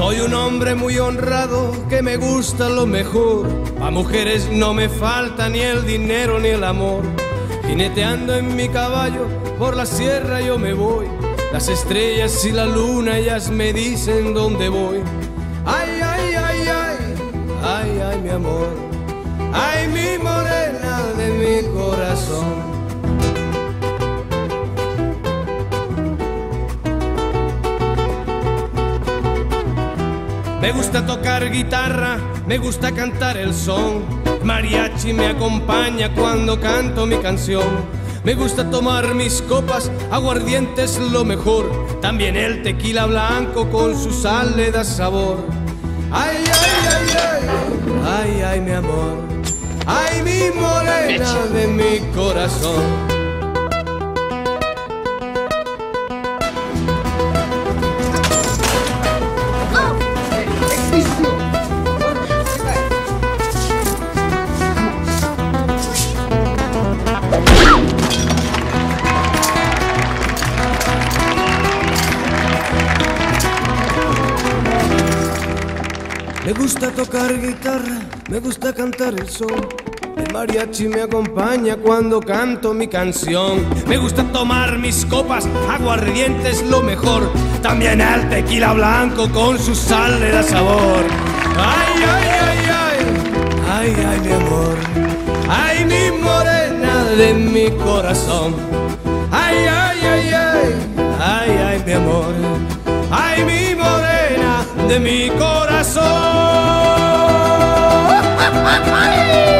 Soy un hombre muy honrado que me gusta lo mejor. A mujeres no me falta ni el dinero ni el amor. Jineteando en mi caballo por la sierra yo me voy. Las estrellas y la luna ellas me dicen dónde voy. Ay, ay, ay, ay, ay, ay, mi amor. Ay, mi morena de mi corazón. Me gusta tocar guitarra, me gusta cantar el son. Mariachi me acompaña cuando canto mi canción. Me gusta tomar mis copas, aguardiente es lo mejor. También el tequila blanco con su sal le da sabor. Ay, ay, ay, ay, ay, ay, mi amor. Ay, mi morena de mi corazón. Me gusta tocar guitarra, me gusta cantar el sol. El mariachi me acompaña cuando canto mi canción. Me gusta tomar mis copas, aguardientes lo mejor. También el tequila blanco con su sal le da sabor. Ay, ay, ay, ay, ay, ay, mi amor. Ay, mi morena de mi corazón. Ay, ay, ay, ay, ay, ay, mi amor. Ay, mi morena de mi corazón. want money!